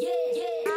Yeah, yeah.